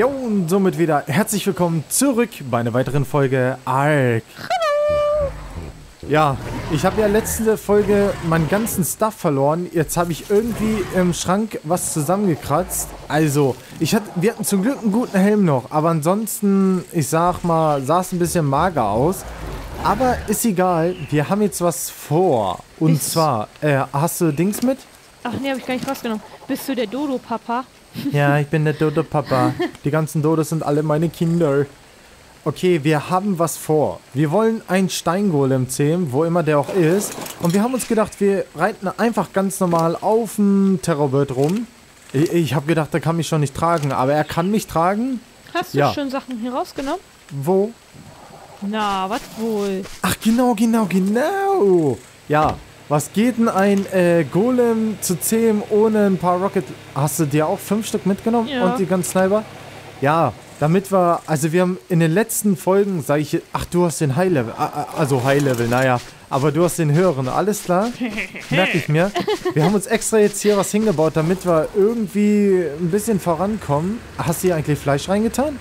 Jo, und somit wieder herzlich willkommen zurück bei einer weiteren Folge Ark. Ja, ich habe ja letzte Folge meinen ganzen Stuff verloren. Jetzt habe ich irgendwie im Schrank was zusammengekratzt. Also, ich hatte, wir hatten zum Glück einen guten Helm noch. Aber ansonsten, ich sag mal, sah es ein bisschen mager aus. Aber ist egal, wir haben jetzt was vor. Und Bist- zwar, äh, hast du Dings mit? Ach nee, hab ich gar nicht rausgenommen. Bist du der Dodo-Papa? Ja, ich bin der Dodo-Papa. Die ganzen Dodos sind alle meine Kinder. Okay, wir haben was vor. Wir wollen einen Steingolem zähmen, wo immer der auch ist. Und wir haben uns gedacht, wir reiten einfach ganz normal auf dem Terrorbird rum. Ich, ich habe gedacht, der kann mich schon nicht tragen, aber er kann mich tragen. Hast du Ja. schon Sachen hier rausgenommen? Wo? Na, was wohl? Ach, genau, genau, genau. Ja, was geht denn ein äh, Golem zu zähmen ohne ein paar Rocket... Hast du dir auch fünf Stück mitgenommen? Ja. Und die ganzen Sniper? Ja, damit wir... Also wir haben in den letzten Folgen, sage ich... Ach, du hast den High-Level. Also High-Level, naja. Aber du hast den höheren. Alles klar? Merke ich mir. Wir haben uns extra jetzt hier was hingebaut, damit wir irgendwie ein bisschen vorankommen. Hast du hier eigentlich Fleisch reingetan?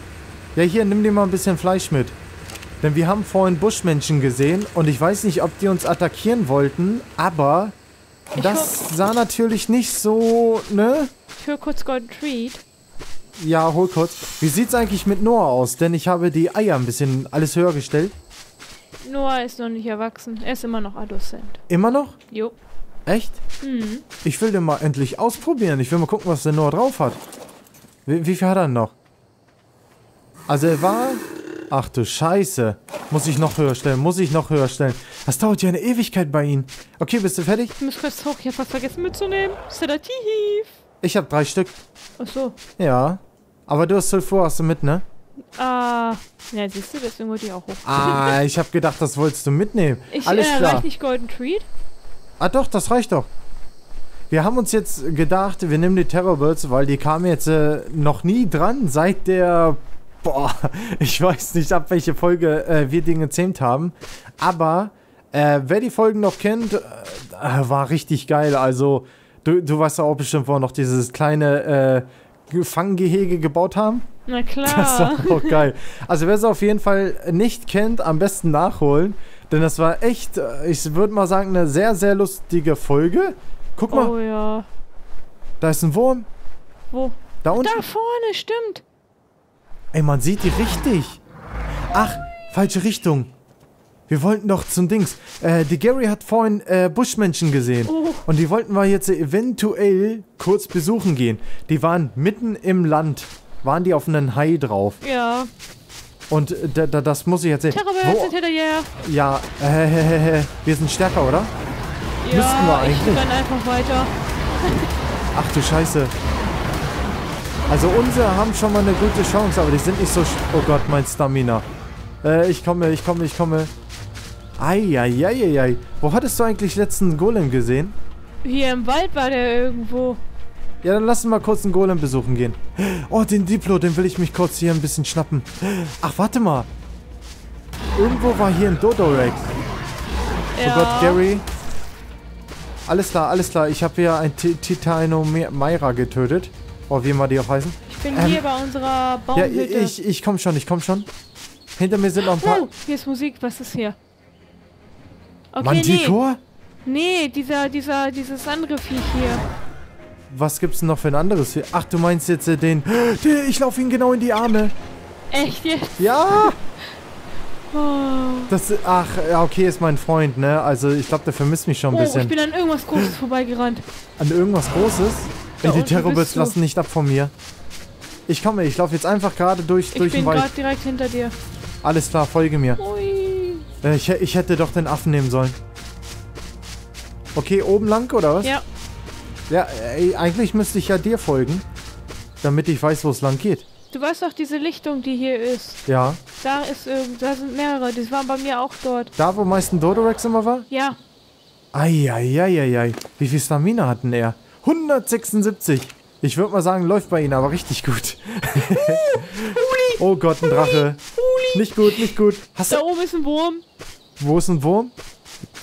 Ja, hier, nimm dir mal ein bisschen Fleisch mit. Denn wir haben vorhin Buschmenschen gesehen und ich weiß nicht, ob die uns attackieren wollten, aber das sah natürlich nicht so, ne? Ich höre kurz Golden Treat. Ja, hol kurz. Wie sieht's eigentlich mit Noah aus? Denn ich habe die Eier ein bisschen alles höher gestellt. Noah ist noch nicht erwachsen. Er ist immer noch Adolescent. Immer noch? Jo. Echt? Mhm. Ich will den mal endlich ausprobieren. Ich will mal gucken, was der Noah drauf hat. Wie, wie viel hat er denn noch? Also er war... Ach du Scheiße. Muss ich noch höher stellen, muss ich noch höher stellen. Das dauert ja eine Ewigkeit bei ihm. Okay, bist du fertig? Ich muss kurz hoch. Ich hab was vergessen mitzunehmen. Sedativ. Ich habe drei Stück. Ach so. Ja. Aber du hast Sulfur hast du mit, ne? Ah. Ja, siehst du, deswegen wollte ich auch hoch. Ah, ich habe gedacht, das wolltest du mitnehmen. Ich Alles äh, klar. reicht nicht Golden Treat? Ah doch, das reicht doch. Wir haben uns jetzt gedacht, wir nehmen die Terrorbirds, weil die kamen jetzt äh, noch nie dran, seit der... Boah, ich weiß nicht, ab welche Folge äh, wir Dinge gezähmt haben. Aber äh, wer die Folgen noch kennt, äh, war richtig geil. Also, du, du weißt ja auch bestimmt, wo wir noch dieses kleine äh, Fanggehege gebaut haben. Na Das klar. war auch geil. Also wer es auf jeden Fall nicht kennt, am besten nachholen. Denn das war echt, äh, ich würde mal sagen, eine sehr, sehr lustige Folge. Guck mal, Oh ja. da ist ein Wurm. Wo? Da unten. Da vorne, stimmt. Ey, man sieht die richtig. Ach, falsche Richtung. Wir wollten doch zum Dings. Äh, die Gary hat vorhin äh, Buschmenschen gesehen. Oh. Und die wollten wir jetzt eventuell kurz besuchen gehen. Die waren mitten im Land. Waren die auf einen Hai drauf. Ja. Und äh, da, da, das muss ich erzählen. Terrorbirds sind hinterher. Ja, äh, wir sind stärker, oder? Ja, Müssten wir ich eigentlich. renn einfach weiter. Ach du Scheiße. Also unsere haben schon mal eine gute Chance, aber die sind nicht so... Oh Gott, mein Stamina. Äh, ich komme, ich komme, ich komme. Eieieiei. Wo hattest du eigentlich letzten Golem gesehen? Hier im Wald war der irgendwo. Ja, dann lass uns mal kurz einen Golem besuchen gehen. Oh, den Diplo, den will ich mich kurz hier ein bisschen schnappen. Ach, warte mal. Irgendwo war hier ein Dodorex. Ja. Oh Gott, Gary. Alles klar, alles klar. Ich habe hier ein Ti- Titanomeira getötet. Oh, wie immer die auch heißen. Ich bin Ähm, hier bei unserer Ja, Baumhütte. ich, ich komm schon, ich komm schon. Hinter mir sind noch ein paar... Oh, hier ist Musik. Was ist hier? Okay, nee. Manticore? Nee, dieser, dieser, dieses andere Viech hier. Was gibt's denn noch für ein anderes hier? Ach, du meinst jetzt äh, den... Ich laufe ihn genau in die Arme. Echt jetzt? Ja! Oh, Das... Ach, ja, okay, ist mein Freund, ne? Also, ich glaube, der vermisst mich schon ein oh ich bisschen. bin an irgendwas Großes vorbeigerannt. An irgendwas Großes? Ey, die du. lassen nicht ab von mir. Ich komme, ich laufe jetzt einfach gerade durch, Ich durch bin den Wald. gerade direkt hinter dir. Alles klar, folge mir. Ui. Äh, ich, ich hätte doch den Affen nehmen sollen. Okay, oben lang, oder was? Ja, Ja, ey, eigentlich müsste ich ja dir folgen, damit ich weiß, wo es lang geht. du weißt doch diese Lichtung, die hier ist. Ja. Da ist irgend, da sind mehrere. Die waren bei mir auch dort. Da, wo meist ein Dodorex immer war? Ja. Eieieiei. Wie viel Stamina hatten er? 176. Ich würde mal sagen, läuft bei Ihnen aber richtig gut. oh Gott, ein Drache. Nicht gut, nicht gut. Hast Da oben ist ein Wurm. Wo ist ein Wurm?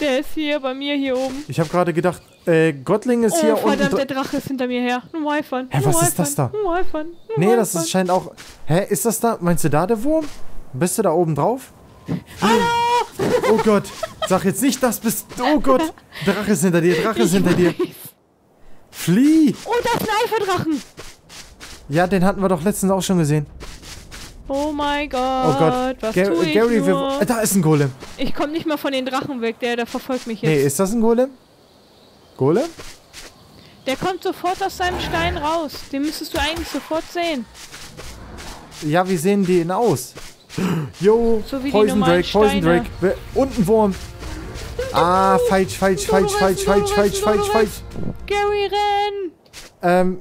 Der ist hier bei mir hier oben. Ich habe gerade gedacht... Äh, Gottling ist Oh, hier verdammt, unten. der Drache ist hinter mir her. Ein Wi-Fi. Hä, was ist das da? Ein Wi-Fi. Nee, das ist, scheint auch. Hä, ist das da? Meinst du da der Wurm? Bist du da oben drauf? Oh Gott. Sag jetzt nicht, das bist. Oh Gott. Drache ist hinter dir, Drache ist hinter dir. Flieh! Oh, da ist ein Alpha-Drachen. Ja, den hatten wir doch letztens auch schon gesehen. Oh mein Gott. Oh Gott. Was Gar- tue ich Gary, nur? wir, da ist ein Golem. Ich komme nicht mal von den Drachen weg. Der, der verfolgt mich jetzt. Nee, ist das ein Golem? Golem? Der kommt sofort aus seinem Stein raus. Den müsstest du eigentlich sofort sehen. Ja, wie sehen die denn aus? Jo, So Poison Drake, Poison. Drake. Und ein Wurm. Ah, falsch, falsch, falsch, falsch, falsch, falsch, falsch, falsch. Gary, renn! Ähm,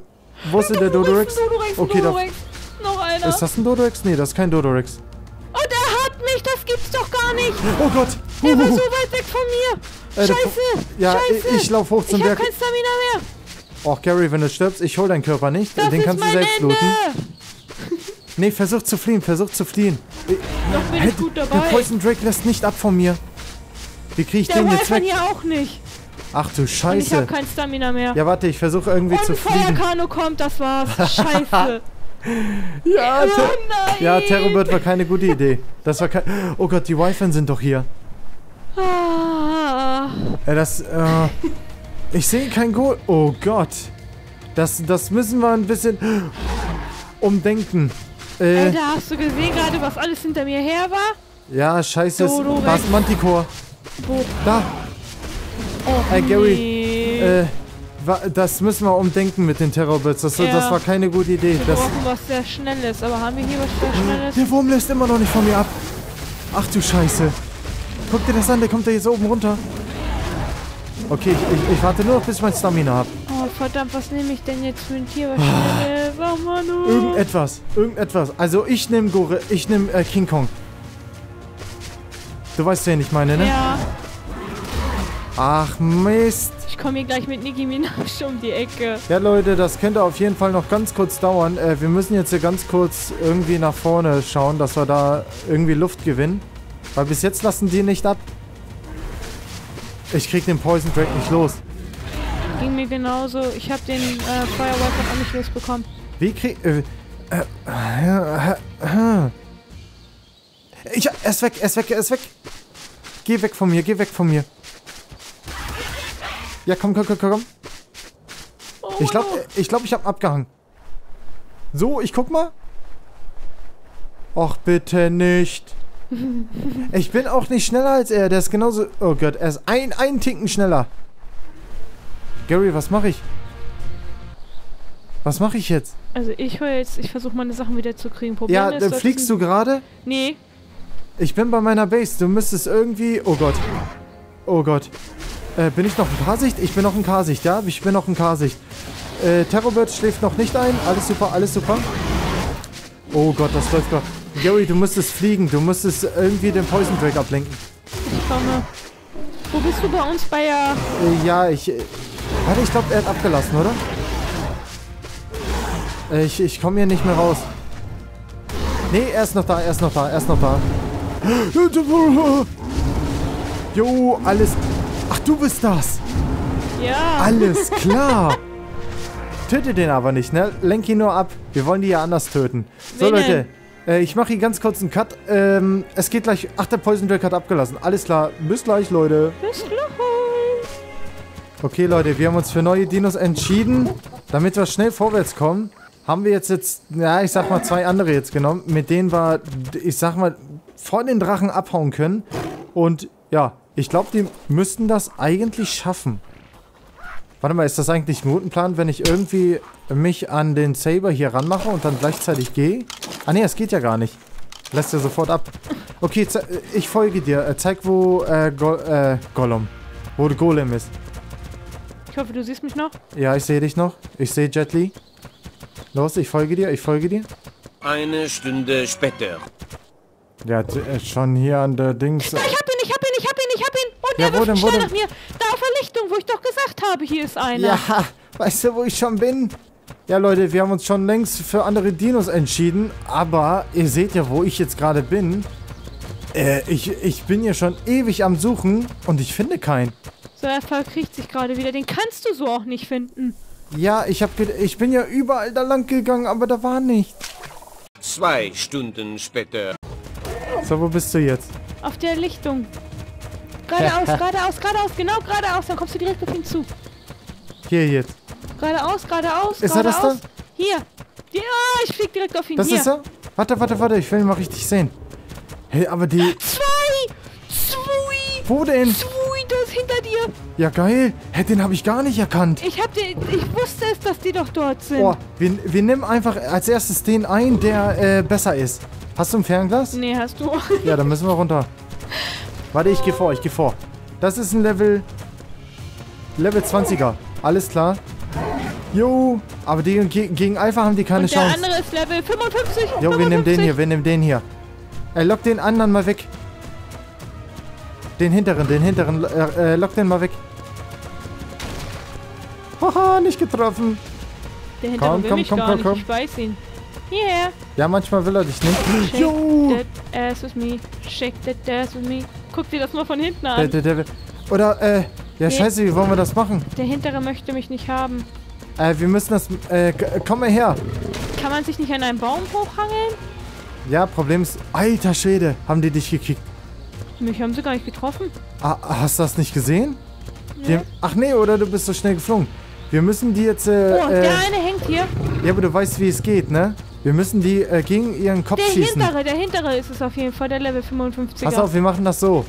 wo ist denn der Dodorex? Okay, da. Noch einer. ist das ein Dodorex? Nee, das ist kein Dodorex. Oh, der hat mich. Das gibt's doch gar nicht. Oh Gott. Der war Huhu. so weit weg von mir. Äh, der- Scheiße. Ja, Scheiße. ich, ich lauf hoch zum Ich hab Berg. kein Stamina mehr. Och, Gary, wenn du stirbst, ich hol deinen Körper nicht. Das Den kannst du selbst Ende. looten. Nee, versuch zu fliehen, versuch zu fliehen. Doch bin ich gut der dabei. Poison Drake lässt nicht ab von mir. Wie krieg ich Der den jetzt weg? hier auch nicht. Ach du Und ich habe Scheiße. kein Stamina mehr. Ja, warte, ich versuche irgendwie Und zu ein fliegen. Feuerkano kommt, das war's. Scheiße. Ja, oh nein. ja, Terrorbird war keine gute Idee. Das war kein. Oh Gott, die Wi-Fi sind doch hier. Ah. Äh, das, äh, ich sehe kein Goal. Oh Gott. Das, das müssen wir ein bisschen umdenken. Äh, Alter, hast du gesehen gerade, was alles hinter mir her war? ja, scheiße. Dodo Was. Manticore? Wo? Da. Oh, Äh, Gary, nee. Äh, das müssen wir umdenken mit den Terrorbirds. Das, Ja. das war keine gute Idee. Wir Das, brauchen was sehr Schnelles. Aber haben wir hier was sehr Schnelles? der Wurm lässt immer noch nicht von mir ab. Ach du Scheiße. Guck dir das an, der kommt da jetzt oben runter. Okay, ich, ich, ich warte nur noch, bis ich mein Stamina habe. Oh, verdammt, was nehme ich denn jetzt für ein Tier? Was mal nur. Irgendetwas, irgendetwas. Also ich nehme Gore, ich nehme äh, King Kong. Du weißt, wen ich meine, ne? Ja, Ach Mist. ich komme hier gleich mit Nicki Minaj um die Ecke. Ja Leute, das könnte auf jeden Fall noch ganz kurz dauern. Äh, wir müssen jetzt hier ganz kurz irgendwie nach vorne schauen, dass wir da irgendwie Luft gewinnen. Weil bis jetzt lassen die nicht ab. Ich krieg den Poison Drake nicht los. Ging mir genauso. Ich habe den äh, Firewalk auch nicht losbekommen. Wie krieg... Äh, äh, äh, äh, ich, er ist weg, er ist weg, er ist weg. Geh weg von mir, geh weg von mir. Ja, komm, komm, komm, komm. Oh, Ich glaube, ich, glaub, ich habe abgehangen. So, ich guck mal. Och, bitte nicht. Ich bin auch nicht schneller als er. Der ist genauso... Oh Gott, er ist ein, ein Ticken schneller. Gary, was mache ich? Was mache ich jetzt? Also ich höre jetzt, ich versuche meine Sachen wieder zu kriegen. Problem Ja, ist, fliegst du gerade? Nee, Ich bin bei meiner Base. Du müsstest irgendwie... Oh Gott. Oh Gott. Äh, bin ich noch in K-Sicht? Ich bin noch in K-Sicht, ja? Ich bin noch in K-Sicht. Äh, Terrorbird schläft noch nicht ein. Alles super, alles super. Oh Gott, das läuft gerade. Gary, du müsstest fliegen. Du müsstest irgendwie den Poison Drake ablenken. ich komme. Wo bist du bei uns bei der... Äh, ja, ich... Äh, warte, ich glaube, er hat abgelassen, oder? Äh, ich ich komme hier nicht mehr raus. Nee, er ist noch da, er ist noch da, er ist noch da. Jo, alles... Ach, du bist das. Ja, Alles klar. Töte den aber nicht, ne? Lenk ihn nur ab. Wir wollen die ja anders töten. So, Wen Leute. Äh, ich mache hier ganz kurz einen Cut. Ähm, es geht gleich... Ach, der Poison Drake hat abgelassen. Alles klar. Bis gleich, Leute. bis gleich. Okay, Leute, wir haben uns für neue Dinos entschieden. Damit wir schnell vorwärts kommen, haben wir jetzt, jetzt, ja, ich sag mal, zwei andere jetzt genommen, mit denen wir, ich sag mal, vor den Drachen abhauen können. Und ja, ich glaube, die müssten das eigentlich schaffen. Warte mal, ist das eigentlich ein Routenplan, wenn ich irgendwie mich an den Saber hier ranmache und dann gleichzeitig gehe? Ah ne, es geht ja gar nicht. Lässt ja sofort ab. Okay, ze- ich folge dir. Äh, Zeig, wo äh, Go äh, Gollum, wo der Golem ist. Ich hoffe, du siehst mich noch. Ja, ich sehe dich noch. Ich sehe Jet Li. Los, ich folge dir, ich folge dir. Eine Stunde später. Ja, t- äh, schon hier an der Dings. Ich hab ihn, ich hab ihn, ich hab ihn, ich hab ihn. Und Ja, der wo wirft denn, wo schnell denn? nach mir. Da auf der Lichtung, wo ich doch gesagt habe, hier ist einer. Ja, weißt du, wo ich schon bin? Ja, Leute, wir haben uns schon längst für andere Dinos entschieden. Aber ihr seht ja, wo ich jetzt gerade bin. Äh, ich, ich bin hier schon ewig am Suchen und ich finde keinen. So, er verkriecht sich gerade wieder. Den kannst du so auch nicht finden. Ja, ich, hab ich bin ja überall da lang gegangen, aber da war nichts. Zwei Stunden später. So, wo bist du jetzt? Auf der Lichtung. Geradeaus, geradeaus, geradeaus, genau geradeaus. Dann kommst du direkt auf ihn zu. Hier jetzt. Geradeaus, geradeaus, Ist er das geradeaus. Hier. Ja, ich flieg direkt auf ihn. Das Hier. ist er? Warte, warte, warte, ich will ihn mal richtig sehen. Hey, aber die... Zwei! Zwei! Wo denn? Zwei, das ist hinter dir. Ja, geil. Hey, den habe ich gar nicht erkannt. Ich hab den, ich wusste es, dass die doch dort sind. Boah, wir, wir nehmen einfach als erstes den ein, der äh, besser ist. Hast du ein Fernglas? Nee, hast du. Ja, dann müssen wir runter. Warte, ich gehe vor, ich gehe vor. Das ist ein Level... Level 20er. Alles klar. Jo, aber die, ge gegen Alpha haben die keine Und der Chance. andere ist Level 55. Jo, wir nehmen den 55. hier, wir nehmen den hier. Äh, lock den anderen mal weg. Den hinteren, den hinteren, äh, äh, lock den mal weg. Haha, nicht getroffen. Der hintere Komm, will komm, mich komm, gar komm, nicht. komm. Ich weiß ihn. Hierher. Ja, manchmal will er dich nicht. Shake Jo! that ass with me. Shake that ass with me. Guck dir das mal von hinten Der, an. der, der, oder, äh, ja, Nee. scheiße, wie wollen wir das machen? Der hintere möchte mich nicht haben. Äh, wir müssen das, äh, komm mal her. Kann man sich nicht an einem Baum hochhangeln? Ja, Problem ist, alter Schwede, haben die dich gekickt. Mich haben sie gar nicht getroffen. Ah, hast du das nicht gesehen? Die, Nee. ach nee, oder du bist so schnell geflogen. Wir müssen die jetzt, äh, Oh, äh, der eine hängt hier. ja, aber du weißt, wie es geht, ne? Wir müssen die äh, gegen ihren Kopf Der schießen. hintere, der hintere ist es auf jeden Fall, der Level 55er. Pass auf, wir machen das so.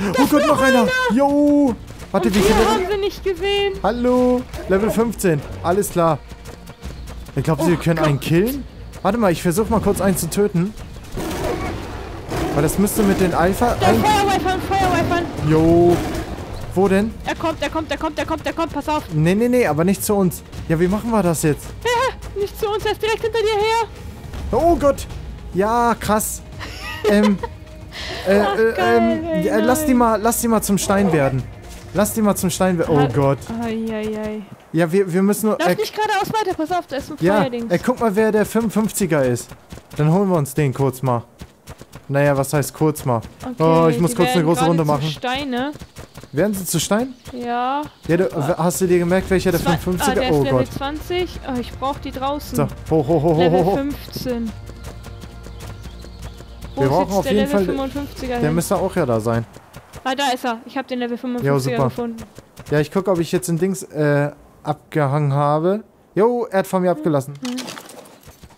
oh Gott, noch einer. Jo. Warte, Und wie wir viele? haben sie nicht gesehen. Hallo. Level 15. Alles klar. Ich glaube, sie Oh können einen killen. Warte mal, ich versuche mal kurz einen zu töten. Weil das müsste mit den Alpha... Der Ein Feuerweifern, Feuerweifern. jo. Wo denn? Er kommt, er kommt, er kommt, er kommt, er kommt. Pass auf. Nee, nee, nee, aber nicht zu uns. Ja, wie machen wir das jetzt? Nicht zu uns, er ist direkt hinter dir her. Oh Gott. Ja, krass. ähm, äh, Ach, äh, geil, ähm, ey, ja, lass die mal, lass die mal zum Stein werden. Lass die mal zum Stein werden. Oh Gott. Ja, wir, wir müssen nur... Lauf Äh, nicht geradeaus weiter, pass auf, da ist ein ja, Feuerdings. äh, guck mal, wer der 55er ist. Dann holen wir uns den kurz mal. Naja, was heißt kurz mal? Okay, oh, ich muss kurz eine große Runde machen. Steine. Werden sie zu Stein? Ja. Du, hast du dir gemerkt, welcher der Zwei- 55er? ah, der ist oh Level Gott. 20. Oh, ich brauch die draußen. So, ho, ho, ho, ho, Level ho, ho. 15. Wo Wir brauchen auf der jeden Level Fall- 55er Der hin? müsste auch ja da sein. Ah, da ist er. Ich habe den Level 55er Ja, super. gefunden. Ja, ich gucke, ob ich jetzt ein Dings äh, abgehangen habe. Jo, er hat von mir abgelassen. Mhm.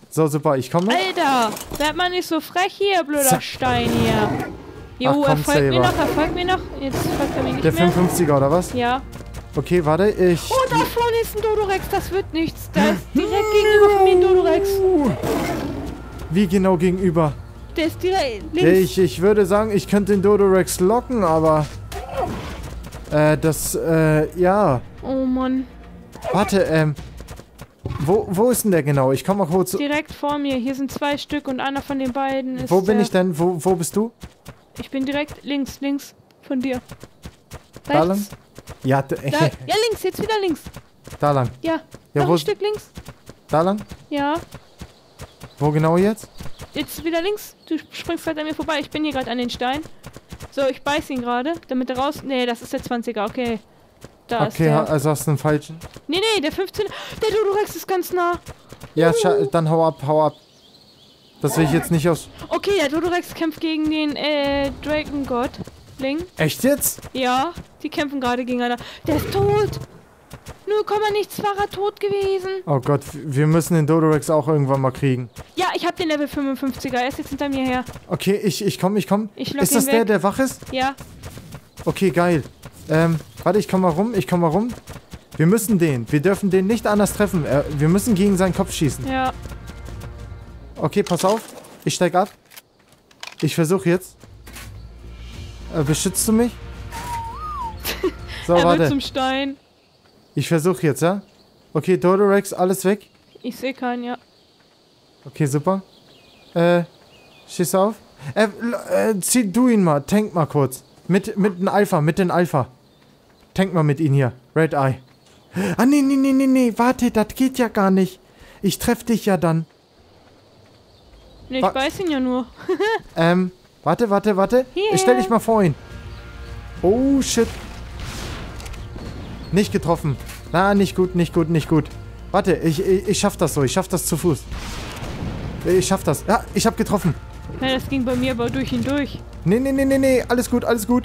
So, super, ich komme. Alter, werd mal nicht so frech hier, blöder Zack. Stein hier. Jo, Ach, komm, er folgt mir noch, er folgt mir noch. Jetzt folgt er mir nicht Der mehr. 55er, oder was? Ja. Okay, warte, ich... Oh, da vorne ist ein Dodorex, das wird nichts. Da ist direkt gegenüber von mir ein Dodorex. Wie genau gegenüber? Der ist direkt links. ich, ich würde sagen, ich könnte den Dodorex locken, aber... Äh, das, äh, ja. Oh Mann, Warte, ähm... Wo, wo ist denn der genau? Ich komme mal kurz... direkt vor mir. Hier sind zwei Stück und einer von den beiden ist Wo bin ich denn? Wo, wo bist du? Ich bin direkt links, links von dir. Da lang? Ja, d- Da, ja, links, jetzt wieder links. da lang. Ja, Ja, noch wo ein Stück links. Da lang? Ja, Wo genau jetzt? jetzt wieder links. Du springst gerade an mir vorbei. Ich bin hier gerade an den Stein. So, ich beiß ihn gerade, damit er raus... Nee, das ist der 20er, okay. Da ist Okay, also hast du einen falschen. Nee, nee, der 15... Der Dodorex ist ganz nah. Ja, scha- dann hau ab, hau ab. Das will ich jetzt nicht aus... Okay, der Dodorex kämpft gegen den, äh, Dragongott. Ling. Echt jetzt? Ja, die kämpfen gerade gegeneinander. Der ist tot. 0, nichts war er tot gewesen. Oh Gott, wir müssen den Dodorex auch irgendwann mal kriegen. Ja, ich hab den Level 55er. Er ist jetzt hinter mir her. Okay, ich, ich komm, ich komm. Ich Ist das der, weg. der wach ist? Ja, Okay, geil. Ähm, warte, ich komm mal rum, ich komm mal rum. Wir müssen den. Wir dürfen den nicht anders treffen. Wir müssen gegen seinen Kopf schießen. ja. Okay, pass auf. Ich steig ab. Ich versuche jetzt. Äh, beschützt du mich? So, er warte. zum Stein. Ich versuche jetzt, ja? Okay, Dodorex, alles weg. Ich sehe keinen, ja. Okay, super. Äh, schieß auf. Äh, äh, zieh du ihn mal. Tank mal kurz. Mit, mit den Alpha, mit den Alpha. Tank mal mit ihm hier. Red Eye. Ah, nee, nee, nee, nee, nee. Warte, das geht ja gar nicht. Ich treff dich ja dann. Nee, ich Wa- beiß ihn ja nur. Ähm, warte, warte, warte. Hier. Ich stell dich mal vor ihn. Oh, shit. Nicht getroffen. Na, nicht gut, nicht gut, nicht gut. Warte, ich, ich, ich schaff das so. Ich schaff das zu Fuß. Ich schaff das. Ja, ich hab getroffen. Ja, das ging bei mir aber durch ihn durch. Nee, nee, nee, nee, nee. Alles gut, alles gut.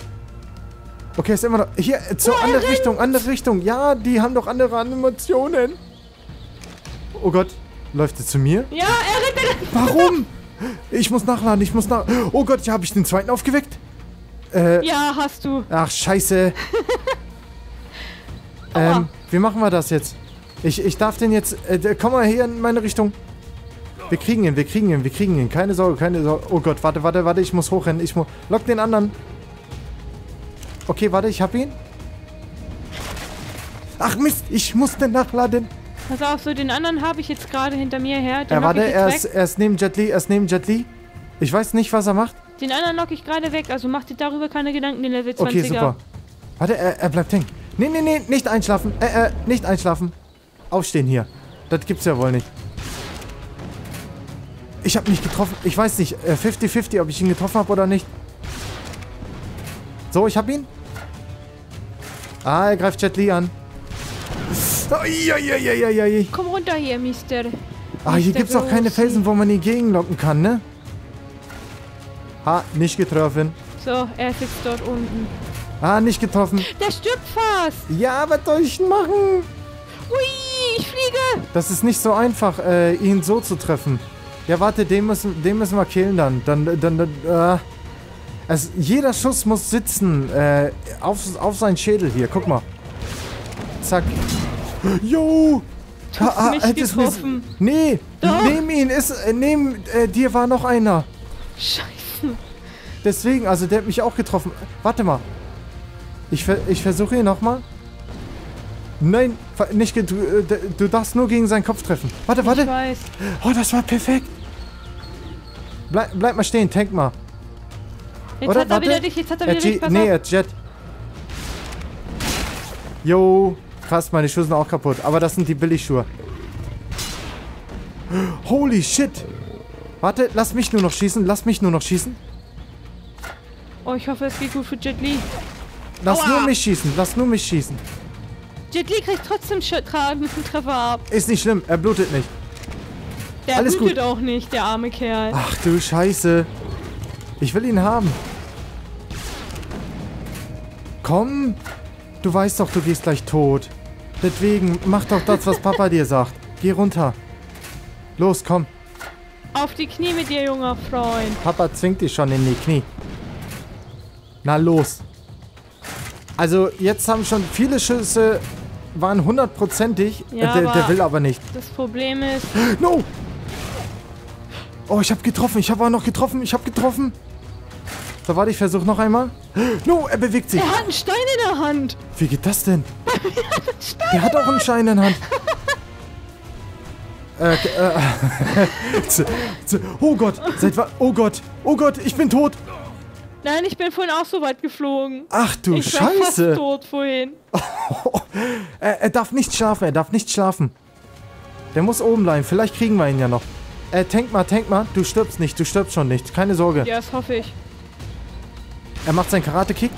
Okay, ist immer noch. Hier, äh, zur Oh, er andere rennt. Richtung, andere Richtung. Ja, die haben doch andere Animationen. Oh Gott. Läuft er zu mir? Ja, er er rennt. Warum? Ich muss nachladen, ich muss nach. Oh Gott, ja, habe ich den zweiten aufgeweckt? Äh, Ja, hast du. ach, scheiße. ähm, wie machen wir das jetzt? Ich, ich darf den jetzt. Äh, komm mal hier in meine Richtung. Wir kriegen ihn, wir kriegen ihn, wir kriegen ihn. Keine Sorge, keine Sorge. Oh Gott, warte, warte, warte, ich muss hochrennen. Ich muss. Lock den anderen. Okay, warte, ich hab ihn. Ach Mist, ich musste nachladen. Pass auf, so den anderen habe ich jetzt gerade hinter mir her. Den Äh, knock warte, ich er ist, er ist neben Jet Li, er ist neben Jet Li. Ich weiß nicht, was er macht. Den anderen knock ich gerade weg. Also mach dir darüber keine Gedanken, den Level 20er. Okay, super. Warte, er, er bleibt hängen. Nee, nee, nee, nicht einschlafen. Äh, äh, nicht einschlafen. Aufstehen hier. Das gibt's ja wohl nicht. Ich habe nicht getroffen. Ich weiß nicht, äh, 50-50, ob ich ihn getroffen habe oder nicht. So, ich hab ihn. Ah, er greift Jet Li an. Eieieiei. Komm runter hier, Mister. Ah, hier Mr. gibt's auch keine. Felsen, wo man ihn gegenlocken kann, ne? Ha, nicht getroffen. So, er sitzt dort unten. Ah, nicht getroffen. Der stirbt fast. Ja, was soll ich denn machen? Hui, ich fliege. Das ist nicht so einfach, äh, ihn so zu treffen. Ja, warte, den müssen, den müssen wir killen dann. Dann, dann, dann äh, es, jeder Schuss muss sitzen, äh, auf, auf seinen Schädel hier. Guck mal. Zack. Jo! Du hast mich getroffen. Nee, Doch. neben ihn ist, äh, neben äh, dir war noch einer. Scheiße. Deswegen, also der hat mich auch getroffen. Warte mal. Ich, ich versuche ihn nochmal. Nein, nicht du, äh, du darfst nur gegen seinen Kopf treffen. Warte, Ich warte. weiß. Oh, das war perfekt. Bleib, bleib mal stehen, tank mal. Jetzt Oder? hat er Warte. wieder dich, jetzt hat er Er wieder dich. G Pass nee, er Jet. Jo, krass, meine Schuhe sind auch kaputt. Aber das sind die Billigschuhe. Holy shit. Warte, lass mich nur noch schießen. Lass mich nur noch schießen. Oh, ich hoffe, es geht gut für Jet Li. Lass Aua. nur mich schießen. Lass nur mich schießen. Jet Li kriegt trotzdem tragenden Treffer ab. Ist nicht schlimm. Er blutet nicht. Der Alles blutet gut. auch nicht, der arme Kerl. Ach du Scheiße. Ich will ihn haben. Komm. Du weißt doch, du gehst gleich tot. Deswegen, mach doch das, was Papa dir sagt. Geh runter. Los, komm. Auf die Knie mit dir, junger Freund. Papa zwingt dich schon in die Knie. Na los. Also, jetzt haben schon viele Schüsse, waren hundertprozentig. Ja, äh, der, der aber- will aber nicht. Das Problem ist, No! Oh, ich hab getroffen. Ich habe auch noch getroffen. Ich hab getroffen. So, warte, ich versuche noch einmal. No, er bewegt sich. er hat einen Stein in der Hand. Wie geht das denn? Der hat auch einen Schein in der Hand. Äh, äh, oh Gott, seit wa Oh Gott, oh Gott, ich bin tot. Nein, ich bin vorhin auch so weit geflogen. Ach du ich war fast Scheiße. tot vorhin. Er, er darf nicht schlafen, er darf nicht schlafen. Der muss oben bleiben, vielleicht kriegen wir ihn ja noch. Äh, tank mal, tank mal. Du stirbst nicht, du stirbst schon nicht. Keine Sorge. Ja, das hoffe ich. Er macht seinen Karate-Kick.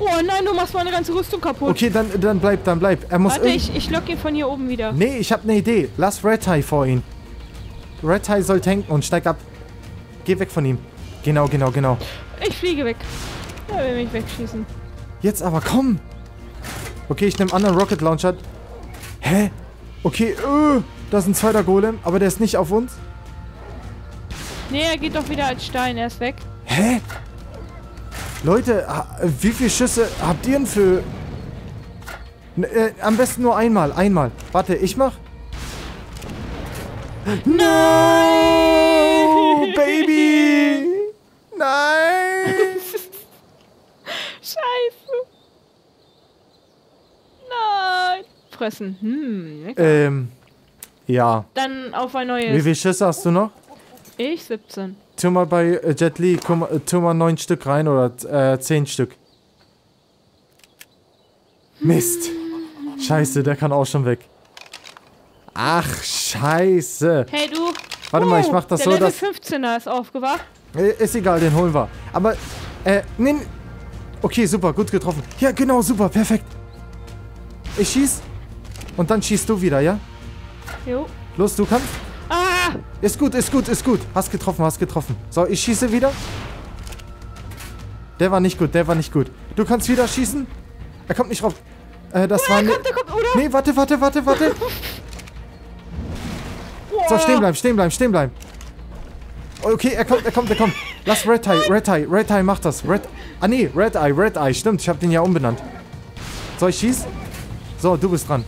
Oh nein, du machst meine ganze Rüstung kaputt. Okay, dann, dann bleib, dann bleib. Er muss Warte, ich, ich lock ihn von hier oben wieder. Nee, ich habe eine Idee. Lass Red Tie vor ihn. Red Tie soll tanken und steig ab. Geh weg von ihm. Genau, genau, genau. Ich fliege weg. Er will mich wegschießen. Jetzt aber, komm. Okay, ich nehme anderen Rocket Launcher. Hä? Okay, äh, da ist ein zweiter Golem, aber der ist nicht auf uns. Nee, er geht doch wieder als Stein. Er ist weg. Hä? Leute, wie viele Schüsse habt ihr denn für... Äh, am besten nur einmal, einmal. Warte, ich mach. No, Baby! Nein! Scheiße. Nein. Fressen. Hm. lecker. ähm, ja. Dann auf ein Wie neues. viele Schüsse hast du noch? Ich 17. Tu mal bei äh, Jet Li, tu mal, neun Stück rein oder äh, zehn Stück. Mist. Scheiße, der kann auch schon weg. Ach, scheiße. Hey du. Warte mal, ich mach das der so, Level dass... 15er ist aufgewacht. Äh, Ist egal, den holen wir. Aber, äh, nee. Okay, super, gut getroffen. Ja, genau, super, perfekt. Ich schieß. Und dann schießt du wieder, ja? Jo. Los, du kannst. Ah! Ist gut, ist gut, ist gut. Hast getroffen, hast getroffen. So, ich schieße wieder. Der war nicht gut, der war nicht gut. Du kannst wieder schießen. Er kommt nicht drauf. Äh, das war... Der ne kommt, der kommt, oder? nee, warte, warte, warte, warte. So, stehen bleiben, stehen bleiben, stehen bleiben. Okay, er kommt, er kommt, er kommt. Lass Red Eye, Red Eye, Red Eye macht das. Red... Ah, nee, Red Eye, Red Eye. Stimmt, ich habe den ja umbenannt. So, ich schieß. So, du bist dran.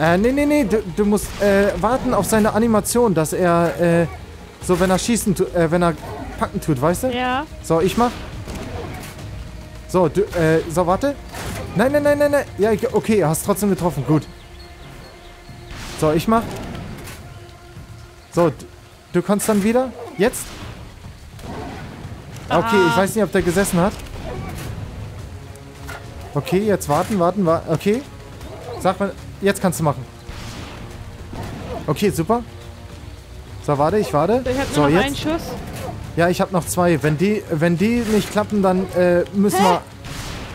Äh, nee, nee, nee, du, du musst äh, warten auf seine Animation, dass er, äh, so wenn er schießen, äh, wenn er packen tut, weißt du? Ja. So, ich mach. So, du, äh, so, warte. Nein, nein, nein, nein, nein. Ja, okay, hast trotzdem getroffen. Gut. So, ich mach. So, du kannst dann wieder. Jetzt? Okay, ich weiß nicht, ob der gesessen hat. Okay, jetzt warten, warten, warten. Okay. Sag mal, jetzt kannst du machen. Okay, super. So, warte, ich warte. Ich hab So, nur noch jetzt. einen Schuss. Ja, ich habe noch zwei. Wenn die, wenn die nicht klappen, dann äh, müssen Hä?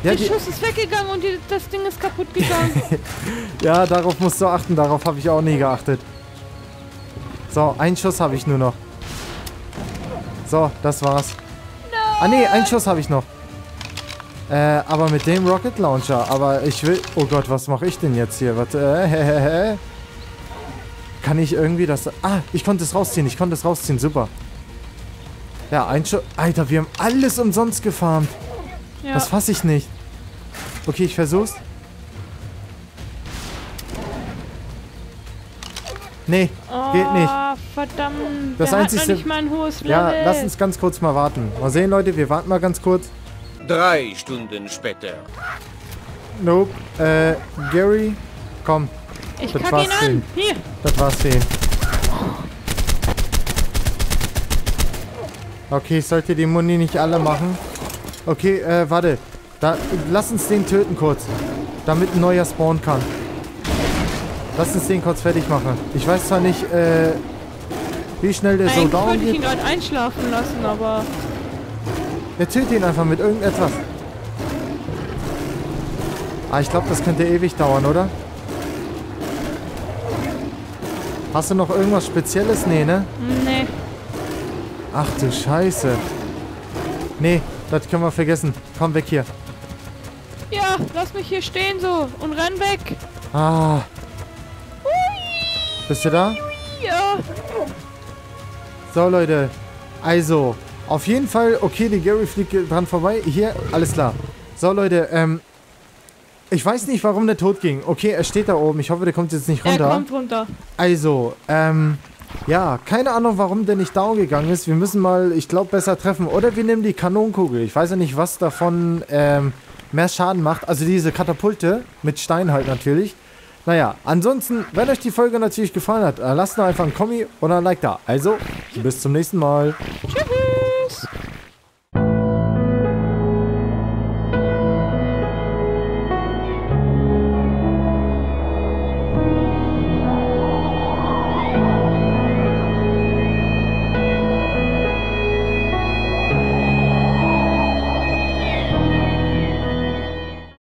wir. Ja, Der Schuss ist weggegangen und die, das Ding ist kaputt gegangen. ja, darauf musst du achten. Darauf habe ich auch nie geachtet. So, einen Schuss habe ich nur noch. So, das war's. Ah nee, einen Schuss habe ich noch. Äh, aber mit dem Rocket Launcher. Aber ich will. Oh Gott, was mache ich denn jetzt hier? Warte. Äh, hä. Kann ich irgendwie das. Ah, ich konnte es rausziehen. Ich konnte es rausziehen. Super. Ja, ein Schuss. Alter, wir haben alles umsonst gefarmt. ja. Das fasse ich nicht. Okay, ich versuch's. Nee, geht nicht. Oh, verdammt. Das der Einzigste- hat noch nicht mal ein hohes Level. Ja, lass uns ganz kurz mal warten. Mal sehen, Leute, wir warten mal ganz kurz. Drei Stunden später. Nope. Äh, Gary, komm, Ich das kack war's ihn ihn. an. Hier. das war's ihn. Okay, ich sollte die Muni nicht alle machen. Okay, äh, warte. Da, lass uns den töten kurz. Damit ein neuer spawnen kann. Lass uns den kurz fertig machen. Ich weiß zwar nicht, äh, wie schnell der so Eigentlich down wollte ich ihn geht. gerade einschlafen lassen, aber... Wir töten ihn einfach mit irgendetwas. Ah, ich glaube, das könnte ewig dauern, oder? Hast du noch irgendwas Spezielles? Nee, ne? Nee. Ach du Scheiße. Nee, das können wir vergessen. Komm weg hier. Ja, lass mich hier stehen so und renn weg. Ah. Bist du da? Ja. So, Leute. Also, auf jeden Fall, okay, die Gary fliegt dran vorbei. Hier, alles klar. So, Leute, ähm, ich weiß nicht, warum der tot ging. Okay, er steht da oben. Ich hoffe, der kommt jetzt nicht Er runter. kommt runter. Also, ähm, ja, keine Ahnung, warum der nicht down gegangen ist. Wir müssen mal, ich glaube, besser treffen. Oder wir nehmen die Kanonenkugel. Ich weiß ja nicht, was davon ähm, mehr Schaden macht. Also diese Katapulte mit Stein halt natürlich. Naja, ansonsten, wenn euch die Folge natürlich gefallen hat, äh, lasst doch einfach ein Kommi oder ein Like da. Also, bis zum nächsten Mal.